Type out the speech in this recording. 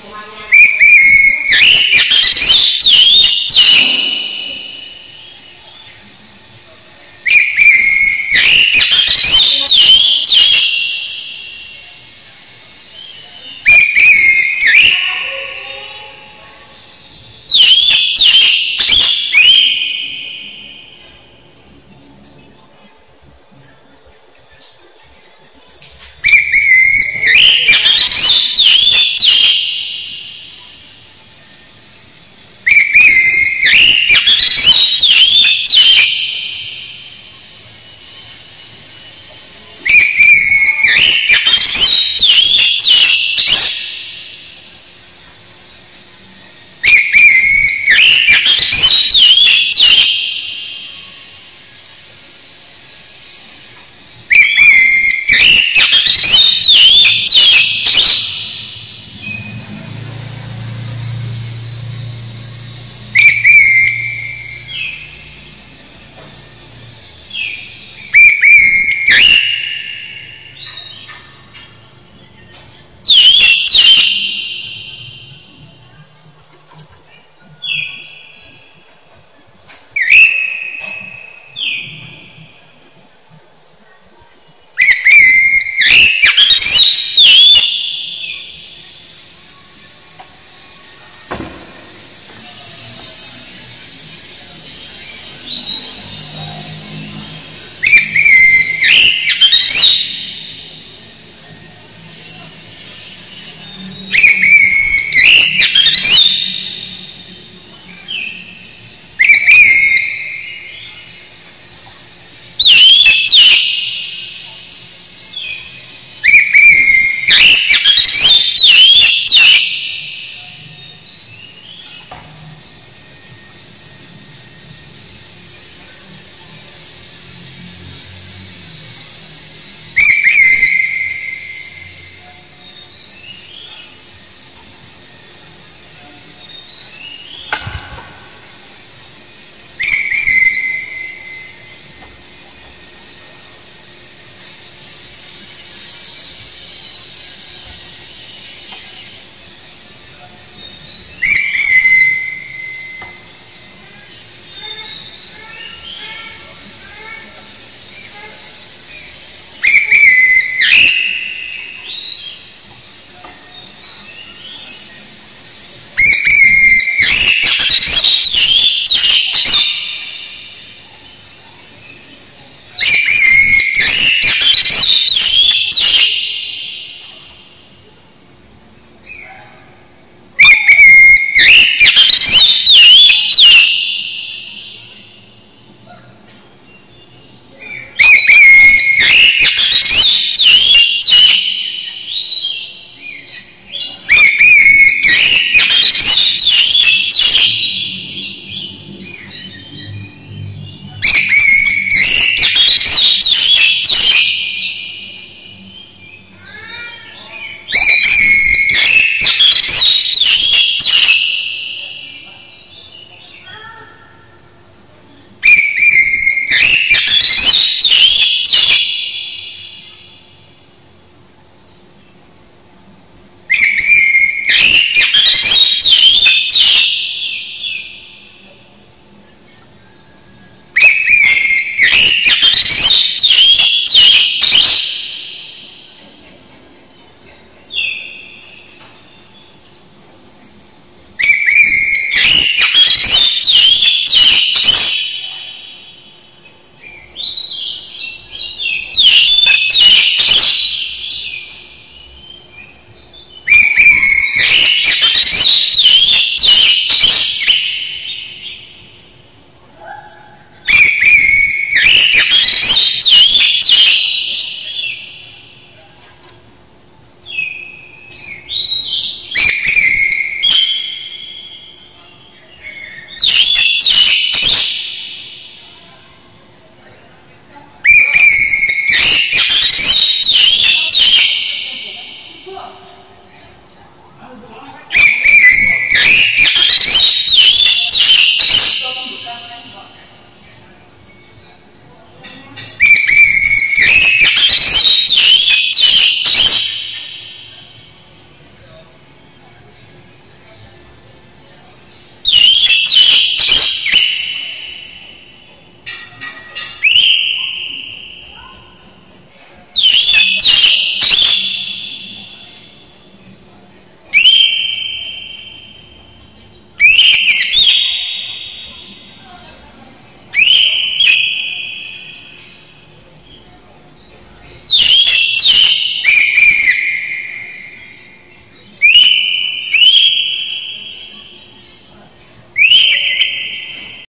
one